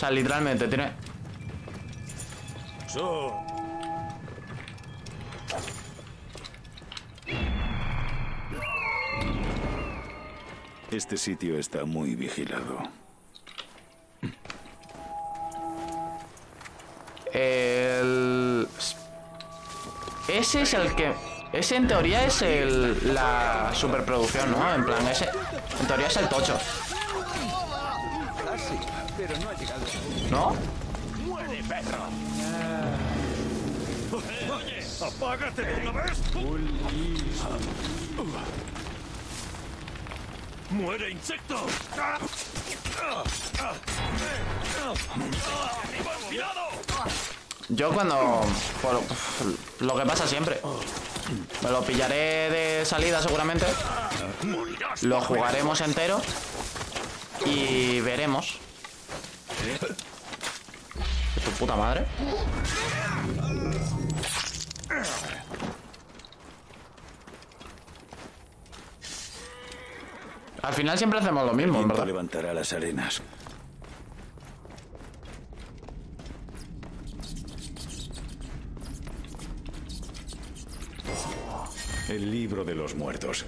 sea, literalmente tiene... So, Este sitio está muy vigilado. El... Ese es el que... Ese en teoría es el, la superproducción, ¿no? En plan, ese... En teoría es el tocho. ¿No? ¡Muere, perro! ¡Oye! ¡Apágate de una vez! ¡Muere, insecto! ¡Arriba, cuidado! Yo cuando... por lo que pasa siempre. Me lo pillaré de salida seguramente. Lo jugaremos entero. Y veremos. ¿De tu puta madre? Al final siempre hacemos lo mismo, verdad. levantará las arenas. El libro de los muertos.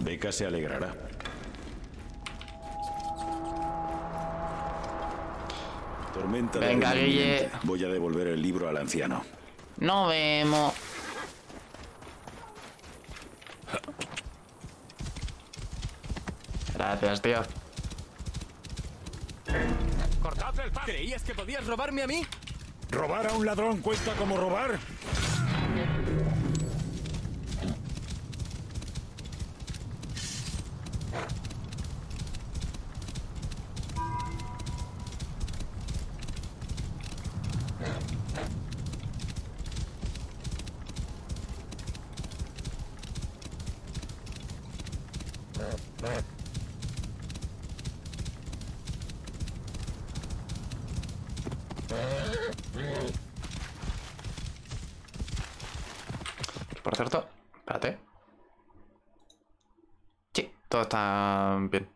Beca se alegrará. Tormenta de Venga, arena Guille. Voy a devolver el libro al anciano. Nos vemos. Gracias, tío. ¿Creías que podías robarme a mí? ¿Robar a un ladrón cuenta como robar? Por cierto, espérate. Sí, todo está bien.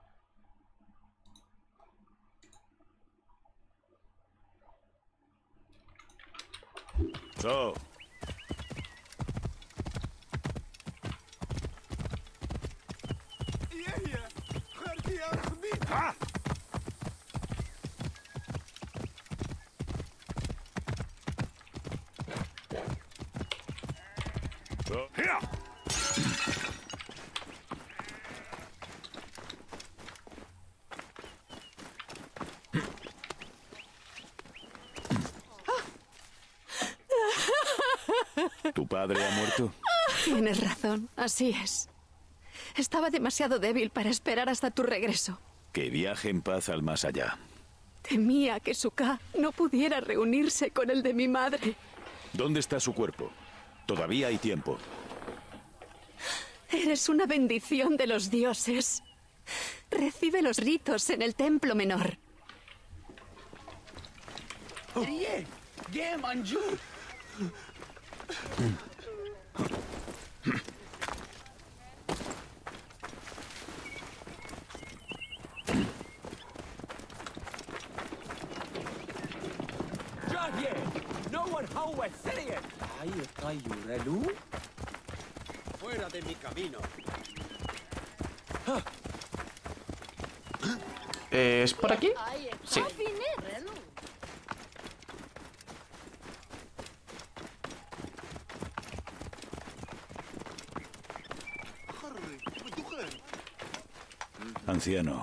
So, ¡Ah! So, ¡Hia! ¿Tu padre ha muerto? Tienes razón, así es. Estaba demasiado débil para esperar hasta tu regreso. Que viaje en paz al más allá. Temía que Suka no pudiera reunirse con el de mi madre. ¿Dónde está su cuerpo? Todavía hay tiempo. Eres una bendición de los dioses. Recibe los ritos en el templo menor. ¡Nadie! ¡No one how Syrian! ¿Hay Kayurelu? Fuera de mi camino. Eh, ¿Es por aquí? Sí. Anciano.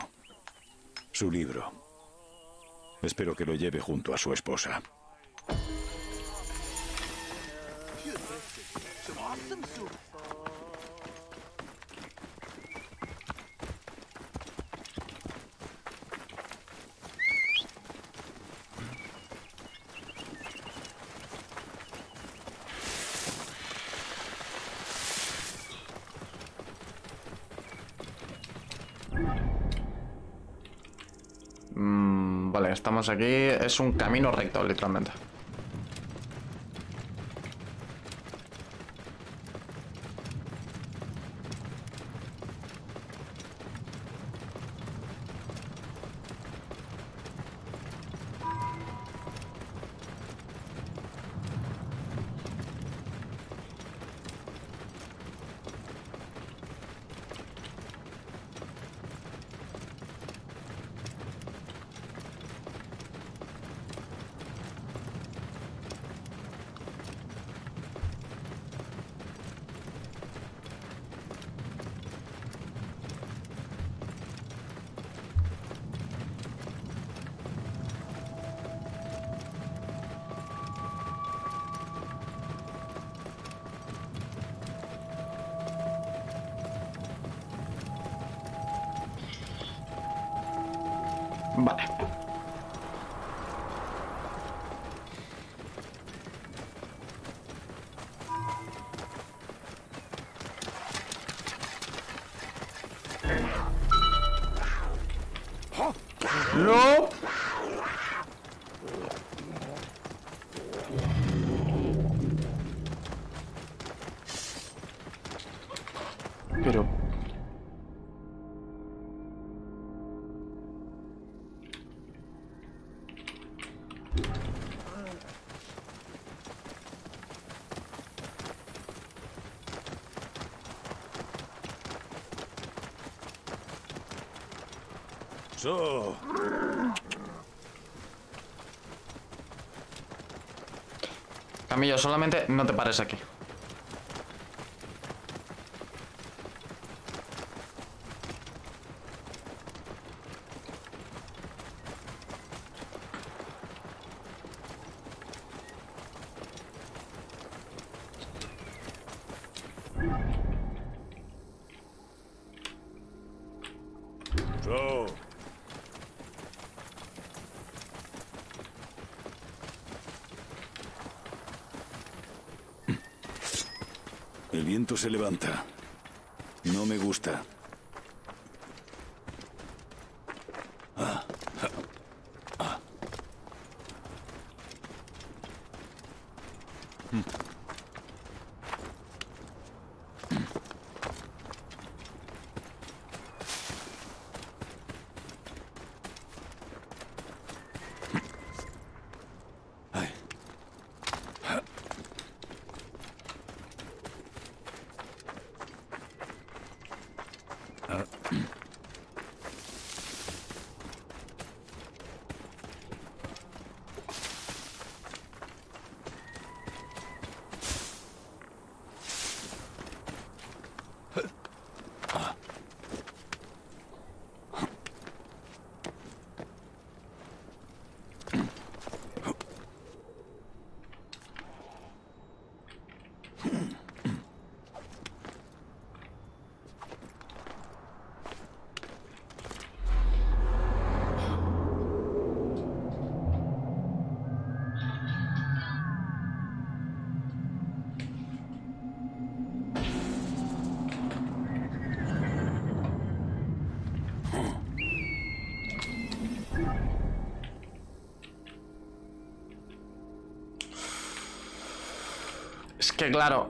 Su libro. Espero que lo lleve junto a su esposa. Estamos aquí. Es un camino recto, literalmente. Vale. So. Camillo, solamente no te pares aquí. So. Viento se levanta. No me gusta. Que claro.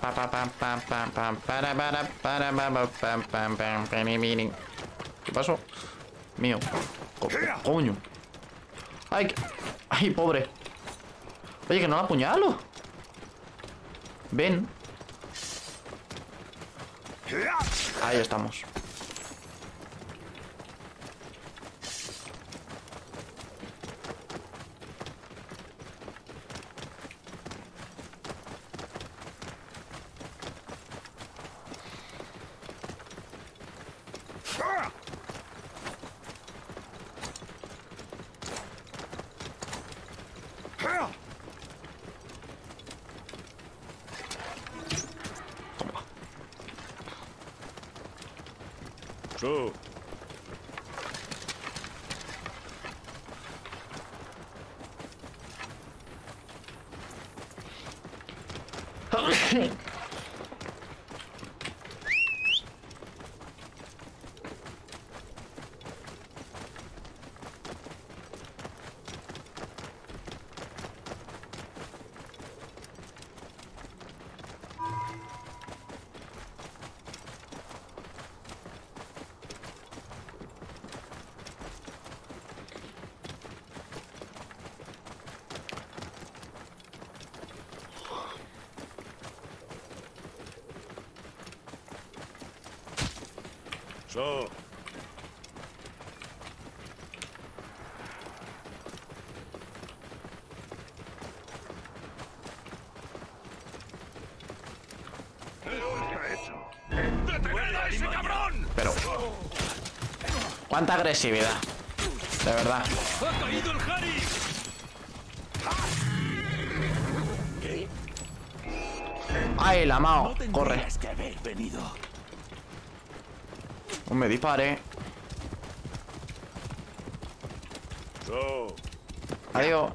¿Qué pasó? Mío. Co- coño. Ay, que- ay, pobre. Oye, que no la apuñalo. Ven. Ahí estamos. Go. Oh. Su. Pero... ¿Cuánta agresividad? De verdad. ¡Ha caído el Harry! ¡Ay, la Mao! Corre. que haber venido. No me dispare. Adiós.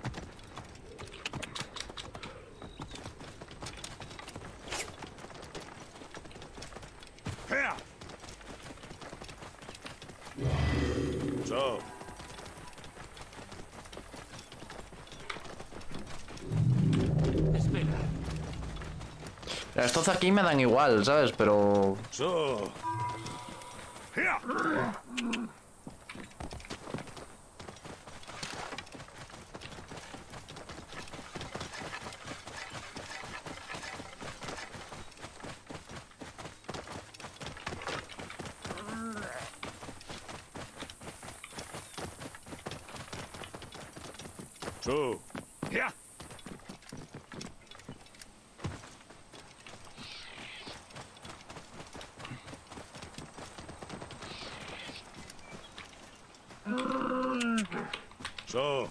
Estos aquí me dan igual, ¿sabes? Pero... Su. ¡Ea! Su. ¡Ya! Su.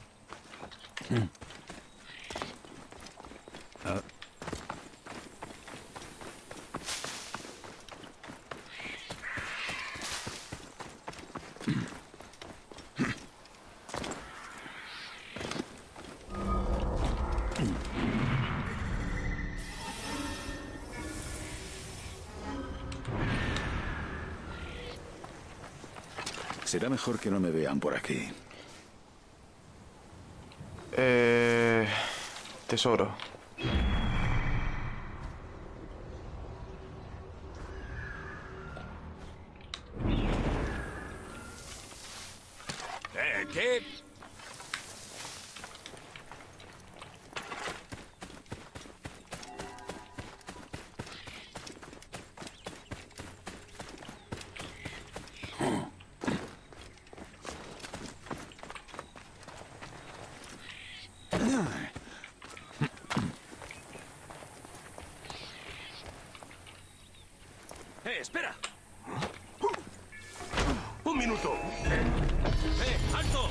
Será mejor que no me vean por aquí. Eh... Tesoro. ¿Eh, qué? Espera! ¡Un minuto! ¡Eh, alto!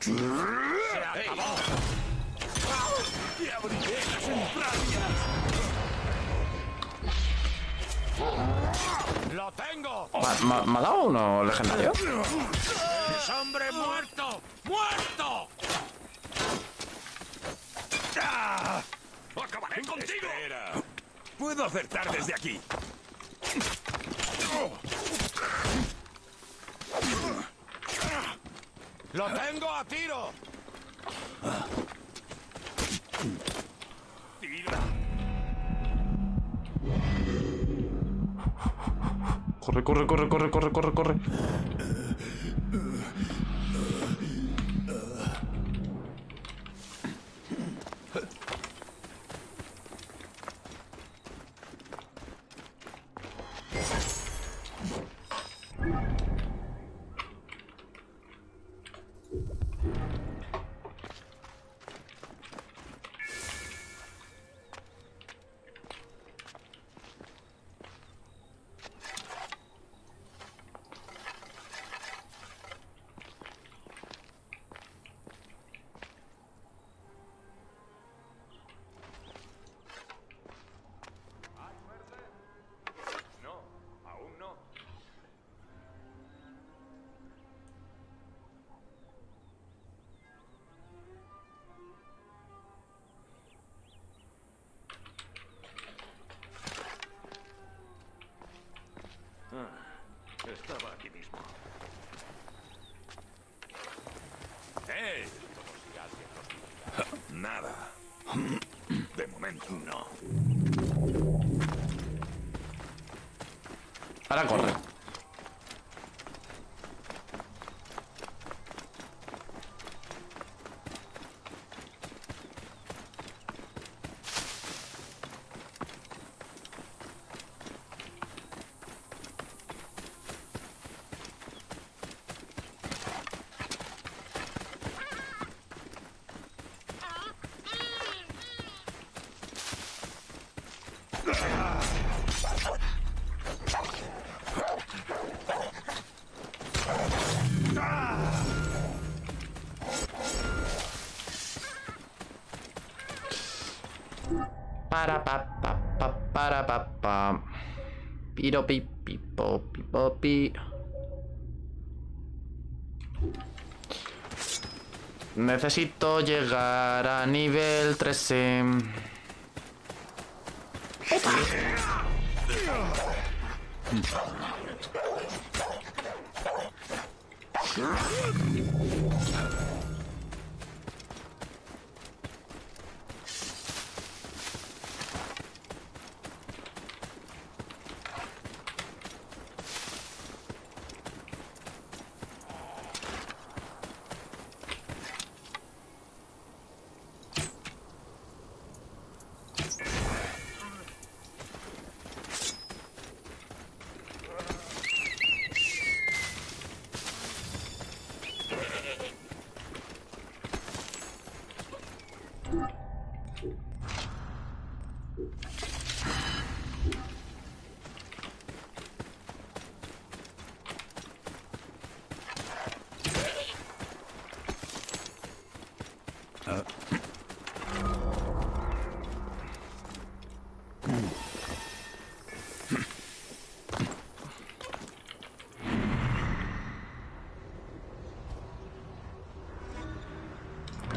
¡Se acabó! ¡Te abriré las entrañas! ¡Lo tengo! ¿Ma- ma- ¿Me ha dado uno legendario? ¡Es hombre muerto! ¡Muerto! ¡Ah! ¡Acabaré contigo! Puedo acertar desde aquí. ¡Lo tengo a tiro! Corre, corre, corre, corre, corre, corre, corre. De momento no. Ahora corre. Para pa pa pa para pa pa. Piro pi pi po pi. Necesito llegar a nivel 13.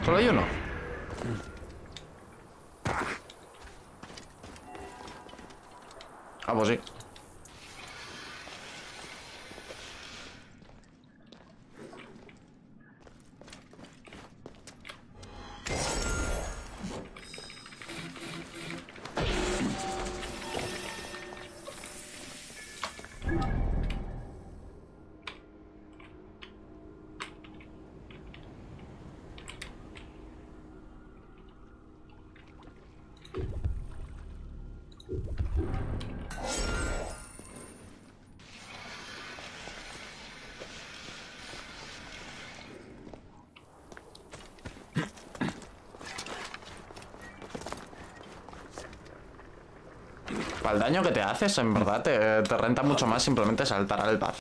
Solo hay uno. Ah, pues sí. Para el daño que te haces, en verdad, te, te renta mucho más simplemente saltar al vacío.